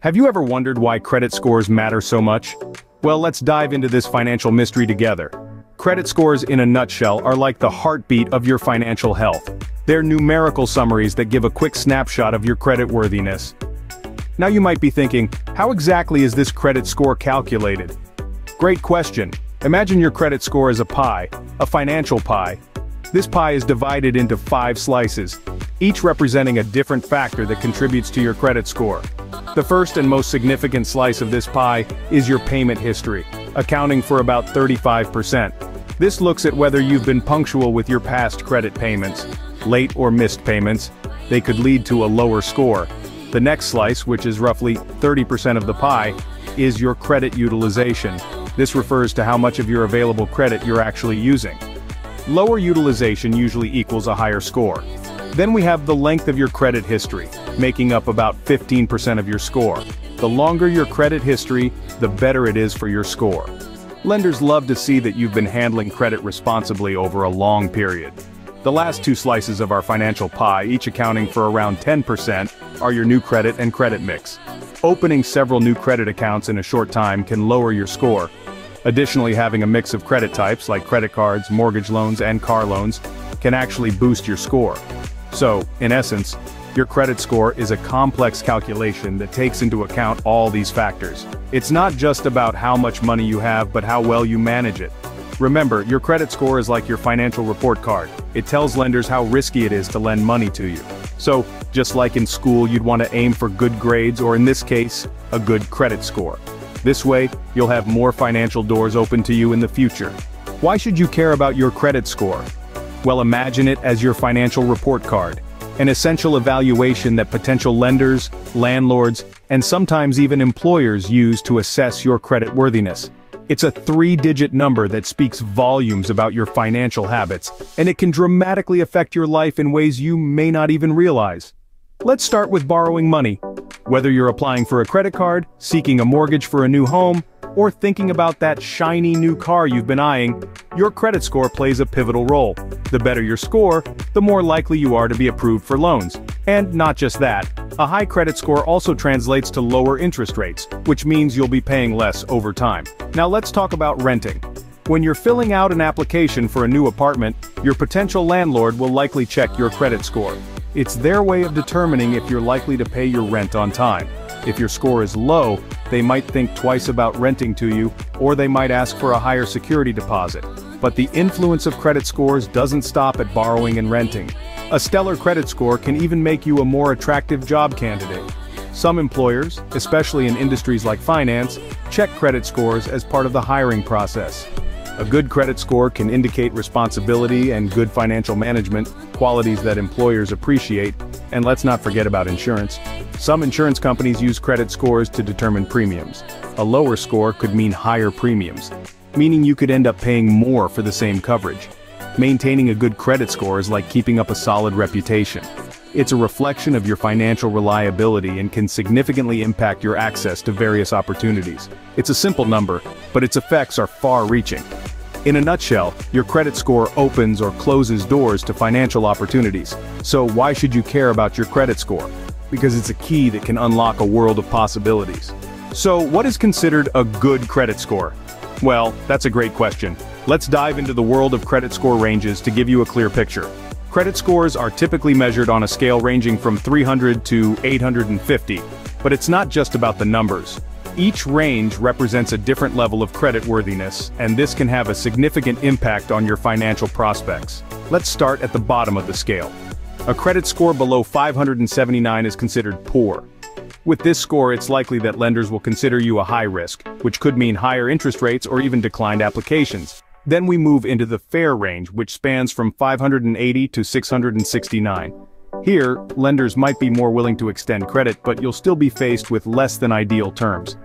Have you ever wondered why credit scores matter so much? Well, let's dive into this financial mystery together. Credit scores in a nutshell are like the heartbeat of your financial health. They're numerical summaries that give a quick snapshot of your credit worthiness. Now you might be thinking, how exactly is this credit score calculated? Great question. Imagine your credit score as a pie, a financial pie. This pie is divided into five slices, each representing a different factor that contributes to your credit score. The first and most significant slice of this pie is your payment history, accounting for about 35%. This looks at whether you've been punctual with your past credit payments. Late or missed payments, they could lead to a lower score. The next slice, which is roughly 30% of the pie, is your credit utilization. This refers to how much of your available credit you're actually using. Lower utilization usually equals a higher score. Then we have the length of your credit history, making up about 15% of your score. The longer your credit history, the better it is for your score. Lenders love to see that you've been handling credit responsibly over a long period. The last two slices of our financial pie, each accounting for around 10%, are your new credit and credit mix. Opening several new credit accounts in a short time can lower your score. Additionally having a mix of credit types like credit cards, mortgage loans, and car loans can actually boost your score. So, in essence, your credit score is a complex calculation that takes into account all these factors. It's not just about how much money you have but how well you manage it. Remember, your credit score is like your financial report card. It tells lenders how risky it is to lend money to you. So, just like in school you'd want to aim for good grades or in this case, a good credit score. This way, you'll have more financial doors open to you in the future. Why should you care about your credit score? Well imagine it as your financial report card, an essential evaluation that potential lenders, landlords, and sometimes even employers use to assess your credit worthiness. It's a three-digit number that speaks volumes about your financial habits, and it can dramatically affect your life in ways you may not even realize. Let's start with borrowing money. Whether you're applying for a credit card, seeking a mortgage for a new home, or thinking about that shiny new car you've been eyeing, your credit score plays a pivotal role. The better your score, the more likely you are to be approved for loans. And not just that, a high credit score also translates to lower interest rates, which means you'll be paying less over time. Now let's talk about renting. When you're filling out an application for a new apartment, your potential landlord will likely check your credit score. It's their way of determining if you're likely to pay your rent on time. If your score is low, they might think twice about renting to you, or they might ask for a higher security deposit. But the influence of credit scores doesn't stop at borrowing and renting. A stellar credit score can even make you a more attractive job candidate. Some employers, especially in industries like finance, check credit scores as part of the hiring process. A good credit score can indicate responsibility and good financial management, qualities that employers appreciate, and let's not forget about insurance. Some insurance companies use credit scores to determine premiums. A lower score could mean higher premiums, meaning you could end up paying more for the same coverage. Maintaining a good credit score is like keeping up a solid reputation. It's a reflection of your financial reliability and can significantly impact your access to various opportunities. It's a simple number, but its effects are far-reaching. In a nutshell, your credit score opens or closes doors to financial opportunities. So why should you care about your credit score? Because it's a key that can unlock a world of possibilities. So what is considered a good credit score? Well, that's a great question. Let's dive into the world of credit score ranges to give you a clear picture. Credit scores are typically measured on a scale ranging from 300 to 850, but it's not just about the numbers. Each range represents a different level of credit worthiness, and this can have a significant impact on your financial prospects. Let's start at the bottom of the scale. A credit score below 579 is considered poor. With this score it's likely that lenders will consider you a high risk, which could mean higher interest rates or even declined applications. Then we move into the fair range which spans from 580 to 669. Here, lenders might be more willing to extend credit but you'll still be faced with less than ideal terms.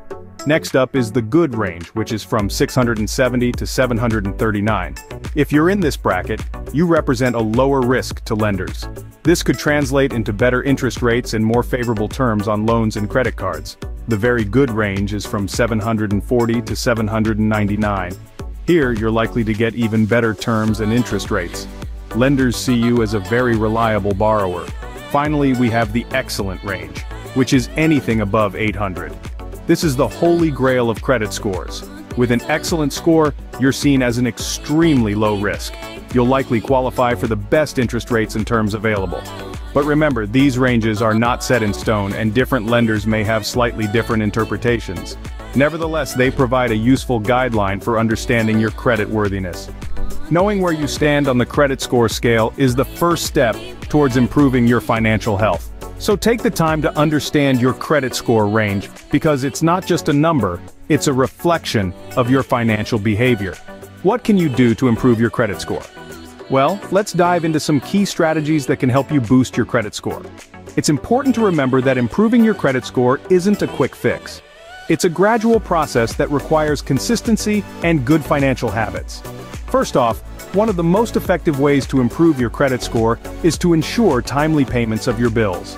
Next up is the good range which is from 670 to 739. If you're in this bracket, you represent a lower risk to lenders. This could translate into better interest rates and more favorable terms on loans and credit cards. The very good range is from 740 to 799. Here you're likely to get even better terms and interest rates. Lenders see you as a very reliable borrower. Finally we have the excellent range. which is anything above 800. This is the holy grail of credit scores. With an excellent score, you're seen as an extremely low risk. You'll likely qualify for the best interest rates and terms available. But remember, these ranges are not set in stone and different lenders may have slightly different interpretations. Nevertheless, they provide a useful guideline for understanding your credit worthiness. Knowing where you stand on the credit score scale is the first step towards improving your financial health. So take the time to understand your credit score range because it's not just a number, it's a reflection of your financial behavior. What can you do to improve your credit score? Well, let's dive into some key strategies that can help you boost your credit score. It's important to remember that improving your credit score isn't a quick fix. It's a gradual process that requires consistency and good financial habits. First off, one of the most effective ways to improve your credit score is to ensure timely payments of your bills.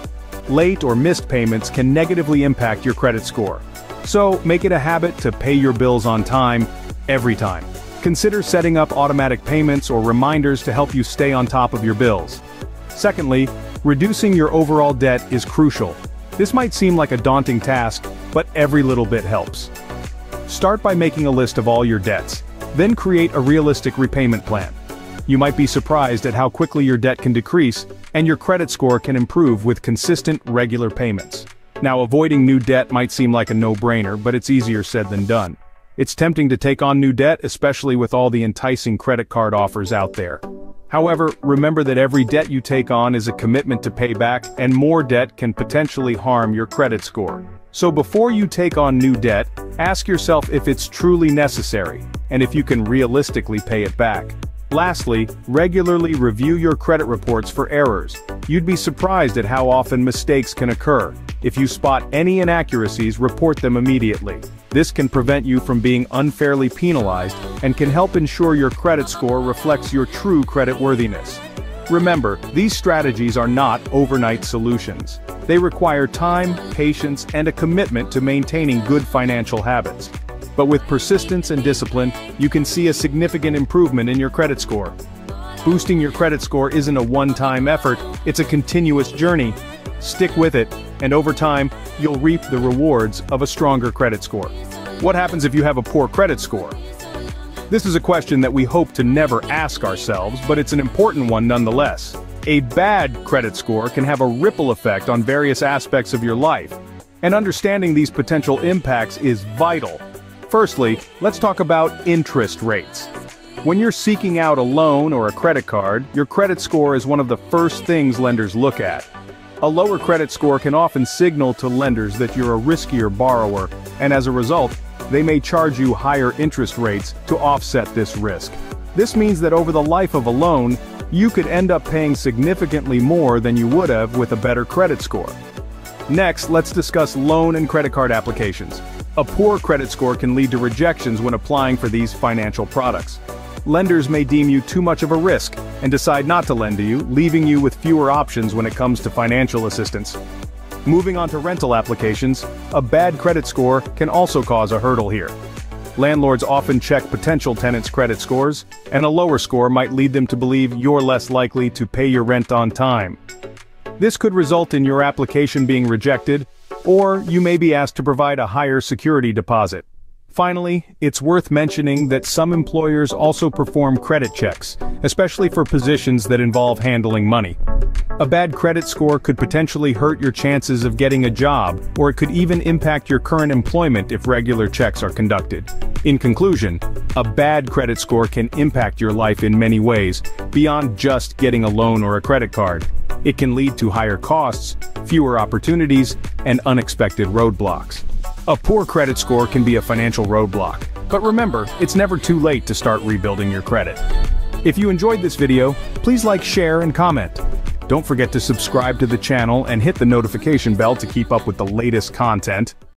Late or missed payments can negatively impact your credit score. So, make it a habit to pay your bills on time, every time. Consider setting up automatic payments or reminders to help you stay on top of your bills. Secondly, reducing your overall debt is crucial. This might seem like a daunting task, but every little bit helps. Start by making a list of all your debts. Then create a realistic repayment plan. You might be surprised at how quickly your debt can decrease, and your credit score can improve with consistent, regular payments. Now avoiding new debt might seem like a no-brainer, but it's easier said than done. It's tempting to take on new debt, especially with all the enticing credit card offers out there. However, remember that every debt you take on is a commitment to pay back, and more debt can potentially harm your credit score. So before you take on new debt, ask yourself if it's truly necessary, and if you can realistically pay it back. Lastly, regularly review your credit reports for errors. You'd be surprised at how often mistakes can occur. If you spot any inaccuracies, report them immediately. This can prevent you from being unfairly penalized and can help ensure your credit score reflects your true credit worthiness. Remember, these strategies are not overnight solutions. They require time, patience, and a commitment to maintaining good financial habits. But with persistence and discipline, you can see a significant improvement in your credit score. Boosting your credit score isn't a one-time effort, it's a continuous journey. Stick with it, and over time, you'll reap the rewards of a stronger credit score. What happens if you have a poor credit score? This is a question that we hope to never ask ourselves, but it's an important one nonetheless. A bad credit score can have a ripple effect on various aspects of your life, and understanding these potential impacts is vital. Firstly, let's talk about interest rates. When you're seeking out a loan or a credit card, your credit score is one of the first things lenders look at. A lower credit score can often signal to lenders that you're a riskier borrower, and as a result, they may charge you higher interest rates to offset this risk. This means that over the life of a loan, you could end up paying significantly more than you would have with a better credit score. Next, let's discuss loan and credit card applications. A poor credit score can lead to rejections when applying for these financial products. Lenders may deem you too much of a risk and decide not to lend to you, leaving you with fewer options when it comes to financial assistance. Moving on to rental applications, a bad credit score can also cause a hurdle here. Landlords often check potential tenants' credit scores, and a lower score might lead them to believe you're less likely to pay your rent on time. This could result in your application being rejected, or you may be asked to provide a higher security deposit. Finally, it's worth mentioning that some employers also perform credit checks, especially for positions that involve handling money. A bad credit score could potentially hurt your chances of getting a job, or it could even impact your current employment if regular checks are conducted. In conclusion, a bad credit score can impact your life in many ways, beyond just getting a loan or a credit card. It can lead to higher costs, fewer opportunities, and unexpected roadblocks. A poor credit score can be a financial roadblock, but remember, it's never too late to start rebuilding your credit. If you enjoyed this video, please like, share, and comment. Don't forget to subscribe to the channel and hit the notification bell to keep up with the latest content.